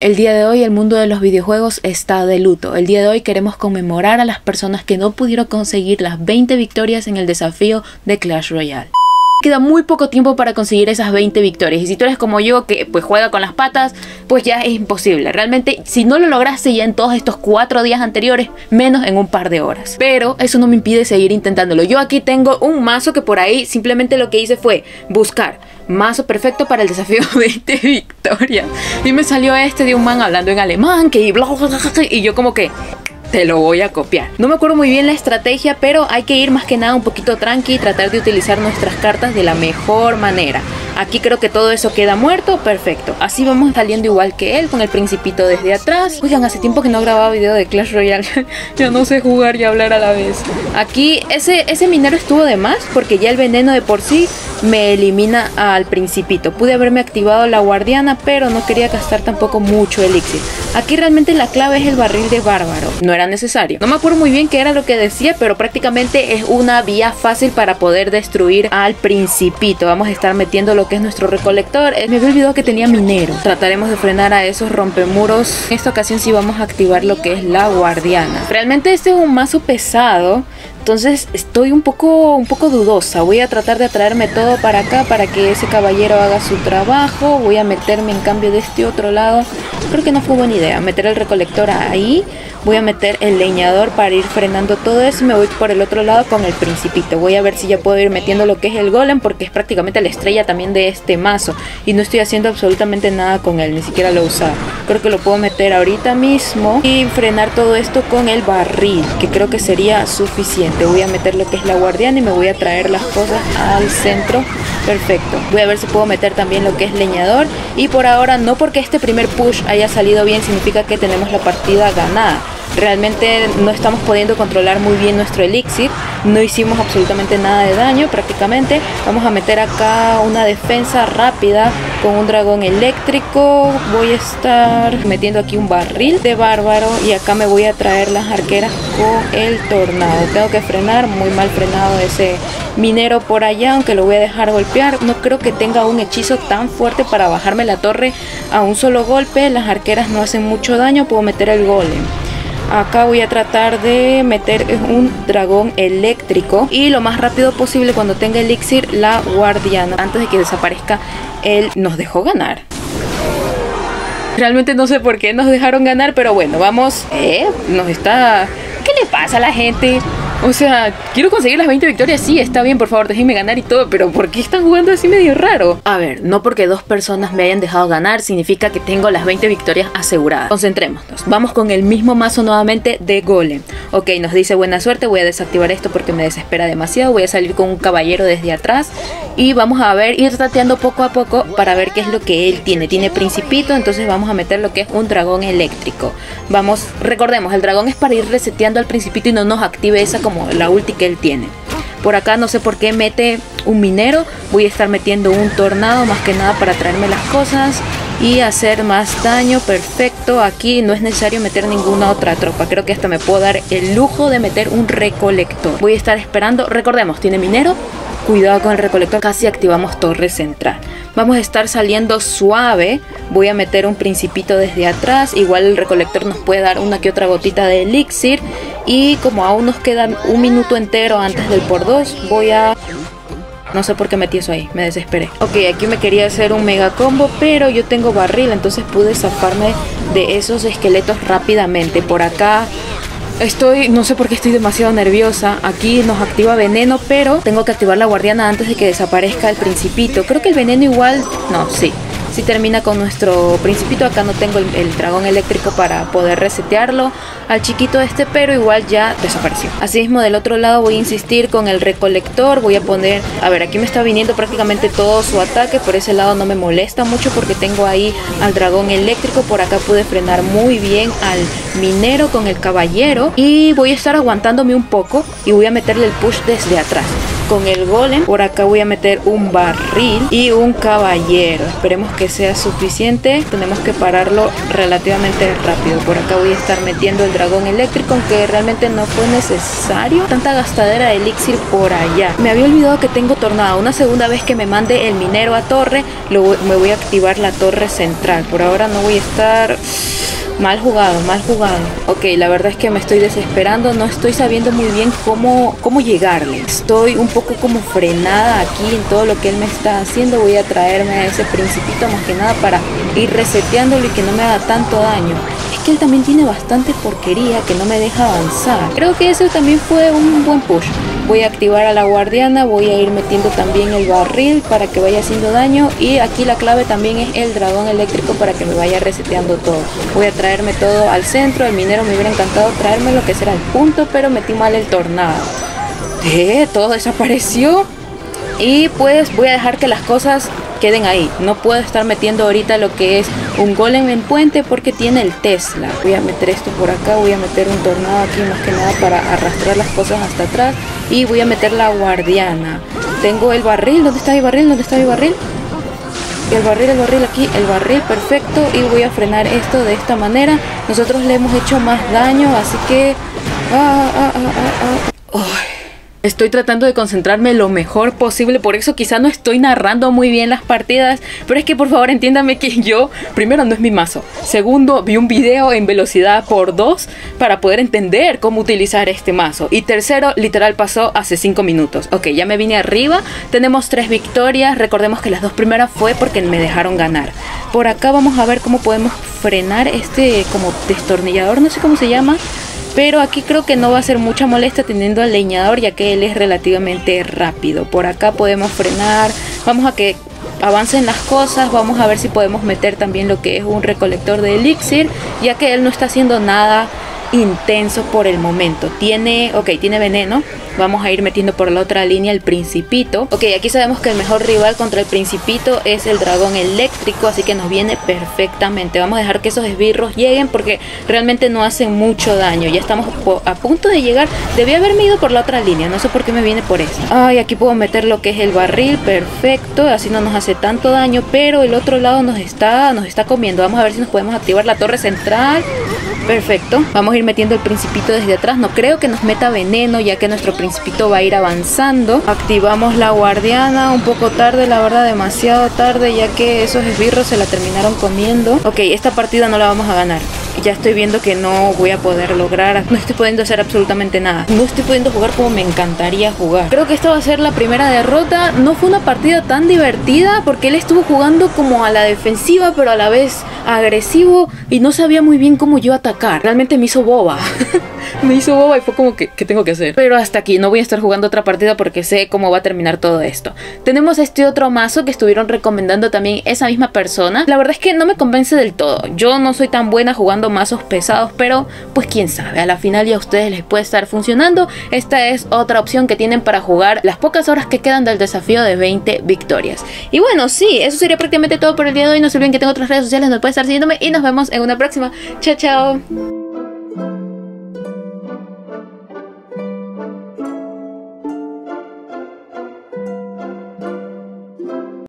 El día de hoy el mundo de los videojuegos está de luto. El día de hoy queremos conmemorar a las personas que no pudieron conseguir las 20 victorias en el desafío de Clash Royale. Queda muy poco tiempo para conseguir esas 20 victorias y si tú eres como yo que pues juega con las patas, pues ya es imposible. Realmente si no lo lograste ya en todos estos 4 días anteriores, menos en un par de horas. Pero eso no me impide seguir intentándolo. Yo aquí tengo un mazo que por ahí simplemente lo que hice fue buscar mazo perfecto para el desafío 20 victorias. Y me salió este de un man hablando en alemán que y, bla, y yo como que te lo voy a copiar. No me acuerdo muy bien la estrategia, pero hay que ir más que nada un poquito tranqui y tratar de utilizar nuestras cartas de la mejor manera. Aquí creo que todo eso queda muerto, perfecto. Así vamos saliendo igual que él, con el principito desde atrás. Oigan, hace tiempo que no grababa video de Clash Royale. ya no sé jugar y hablar a la vez. Aquí ese, ese minero estuvo de más, porque ya el veneno de por sí me elimina al principito. Pude haberme activado la guardiana, pero no quería gastar tampoco mucho elixir. Aquí realmente la clave es el barril de bárbaro. No era necesario. No me acuerdo muy bien qué era lo que decía, pero prácticamente es una vía fácil para poder destruir al principito. Vamos a estar metiendo lo que es nuestro recolector. Eh, me había olvidado que tenía minero. Trataremos de frenar a esos rompemuros. En esta ocasión sí vamos a activar lo que es la guardiana. Realmente este es un mazo pesado. Entonces estoy un poco, un poco dudosa. Voy a tratar de atraerme todo para acá para que ese caballero haga su trabajo. Voy a meterme en cambio de este otro lado. Creo que no fue buena idea meter el recolector ahí. Voy a meter el leñador para ir frenando todo eso. Me voy por el otro lado con el principito. Voy a ver si ya puedo ir metiendo lo que es el golem porque es prácticamente la estrella también de este mazo. Y no estoy haciendo absolutamente nada con él, ni siquiera lo he usado. Creo que lo puedo meter ahorita mismo y frenar todo esto con el barril, que creo que sería suficiente voy a meter lo que es la guardiana y me voy a traer las cosas al centro. Perfecto. Voy a ver si puedo meter también lo que es leñador. Y por ahora no porque este primer push haya salido bien significa que tenemos la partida ganada realmente no estamos pudiendo controlar muy bien nuestro elixir. No hicimos absolutamente nada de daño prácticamente. Vamos a meter acá una defensa rápida con un dragón eléctrico. Voy a estar metiendo aquí un barril de bárbaro y acá me voy a traer las arqueras con el tornado. Tengo que frenar muy mal frenado ese minero por allá aunque lo voy a dejar golpear. No creo que tenga un hechizo tan fuerte para bajarme la torre a un solo golpe. Las arqueras no hacen mucho daño puedo meter el golem Acá voy a tratar de meter un dragón eléctrico y lo más rápido posible cuando tenga elixir la guardiana. Antes de que desaparezca, él nos dejó ganar. Realmente no sé por qué nos dejaron ganar, pero bueno, vamos. Eh, nos está... ¿Qué le pasa a la gente? O sea, quiero conseguir las 20 victorias, sí, está bien, por favor, déjenme ganar y todo, pero ¿por qué están jugando así medio raro? A ver, no porque dos personas me hayan dejado ganar significa que tengo las 20 victorias aseguradas. Concentrémonos. Vamos con el mismo mazo nuevamente de Golem. Ok, nos dice buena suerte, voy a desactivar esto porque me desespera demasiado, voy a salir con un caballero desde atrás y vamos a ver, ir tateando poco a poco para ver qué es lo que él tiene. Tiene principito, entonces vamos a meter lo que es un dragón eléctrico. Vamos, recordemos, el dragón es para ir reseteando al principito y no nos active esa como la ulti que él tiene. Por acá no sé por qué mete un minero. Voy a estar metiendo un tornado más que nada para traerme las cosas y hacer más daño. Perfecto. Aquí no es necesario meter ninguna otra tropa. Creo que hasta me puedo dar el lujo de meter un recolector. Voy a estar esperando. Recordemos, tiene minero. Cuidado con el recolector. Casi activamos torre central. Vamos a estar saliendo suave. Voy a meter un principito desde atrás. Igual el recolector nos puede dar una que otra gotita de elixir. Y como aún nos quedan un minuto entero antes del por 2, voy a... No sé por qué metí eso ahí, me desesperé. Ok, aquí me quería hacer un mega combo, pero yo tengo barril, entonces pude zafarme de esos esqueletos rápidamente. Por acá Estoy, no sé por qué estoy demasiado nerviosa. Aquí nos activa veneno, pero tengo que activar la guardiana antes de que desaparezca el principito. Creo que el veneno igual, no, sí termina con nuestro principito. Acá no tengo el, dragón eléctrico para poder resetearlo al chiquito este, pero igual ya desapareció. Así mismo del otro lado voy a insistir con el recolector. Voy a poner, a ver, aquí me está viniendo prácticamente todo su ataque. Por ese lado no me molesta mucho porque tengo ahí al dragón eléctrico. Por acá pude frenar muy bien al minero con el caballero. Y voy a estar aguantándome un poco y voy a meterle el push desde atrás. Con el golem. Por acá voy a meter un barril y un caballero. Esperemos que sea suficiente. Tenemos que pararlo relativamente rápido. Por acá voy a estar metiendo el dragón eléctrico, aunque realmente no fue necesario. Tanta gastadera de elixir por allá. Me había olvidado que tengo tornado. Una segunda vez que me mande el minero a torre, me voy a activar la torre central. Por ahora no voy a estar... Mal jugado, mal jugado. Ok, la verdad es que me estoy desesperando, no estoy sabiendo muy bien cómo, cómo llegarle. Estoy un poco como frenada aquí en todo lo que él me está haciendo. Voy a traerme a ese principito más que nada para ir reseteándolo y que no me haga tanto daño. Es que él también tiene bastante porquería que no me deja avanzar. Creo que ese también fue un buen push. Voy a activar a la guardiana, voy a ir metiendo también el barril para que vaya haciendo daño y aquí la clave también es el dragón eléctrico para que me vaya reseteando todo. Voy a traerme todo al centro, el minero me hubiera encantado traerme lo que será el punto, pero metí mal el tornado. Todo desapareció. Y pues voy a dejar que las cosas queden ahí. No puedo estar metiendo ahorita lo que es un golem en puente porque tiene el Tesla. Voy a meter esto por acá, voy a meter un tornado aquí más que nada para arrastrar las cosas hasta atrás. Y voy a meter la guardiana. Tengo el barril, ¿dónde está mi barril? ¿Dónde está mi barril? El barril, el barril aquí, el barril perfecto y voy a frenar esto de esta manera. Nosotros le hemos hecho más daño, así que... Ah, ah, ah, Estoy tratando de concentrarme lo mejor posible, por eso quizá no estoy narrando muy bien las partidas, pero es que por favor entiéndame que yo, primero no es mi mazo, segundo vi un video en velocidad por 2 para poder entender cómo utilizar este mazo, y tercero literal pasó hace 5 minutos. Ok, ya me vine arriba, tenemos 3 victorias, recordemos que las dos primeras fue porque me dejaron ganar. Por acá vamos a ver cómo podemos frenar este como destornillador, no sé cómo se llama, pero aquí creo que no va a ser mucha molestia teniendo al leñador ya que él es relativamente rápido. Por acá podemos frenar, vamos a que avancen las cosas, vamos a ver si podemos meter también lo que es un recolector de elixir, ya que él no está haciendo nada intenso por el momento. Tiene, ok, tiene veneno. Vamos a ir metiendo por la otra línea el principito. Ok, aquí sabemos que el mejor rival contra el principito es el dragón eléctrico, así que nos viene perfectamente. Vamos a dejar que esos esbirros lleguen porque realmente no hacen mucho daño. Ya estamos a punto de llegar. Debí haberme ido por la otra línea, no sé por qué me viene por eso. Ay, aquí puedo meter lo que es el barril, perfecto. Así no nos hace tanto daño, pero el otro lado nos está, nos está comiendo. Vamos a ver si nos podemos activar la torre central. Perfecto. Vamos a ir metiendo el principito desde atrás. No creo que nos meta veneno ya que nuestro principito va a ir avanzando. Activamos la guardiana un poco tarde, la verdad demasiado tarde ya que esos esbirros se la terminaron comiendo. Ok, esta partida no la vamos a ganar ya estoy viendo que no voy a poder lograr, no estoy pudiendo hacer absolutamente nada. No estoy pudiendo jugar como me encantaría jugar. Creo que esta va a ser la primera derrota. No fue una partida tan divertida porque él estuvo jugando como a la defensiva, pero a la vez agresivo y no sabía muy bien cómo yo atacar. Realmente me hizo boba. me hizo boba y fue como que, ¿qué tengo que hacer? Pero hasta aquí, no voy a estar jugando otra partida porque sé cómo va a terminar todo esto. Tenemos este otro mazo que estuvieron recomendando también esa misma persona. La verdad es que no me convence del todo. Yo no soy tan buena jugando mazos pesados, pero pues quién sabe, a la final ya a ustedes les puede estar funcionando. Esta es otra opción que tienen para jugar las pocas horas que quedan del desafío de 20 victorias. Y bueno, sí, eso sería prácticamente todo por el día de hoy. No se olviden que tengo otras redes sociales donde pueden estar siguiéndome y nos vemos en una próxima. Chao, chao.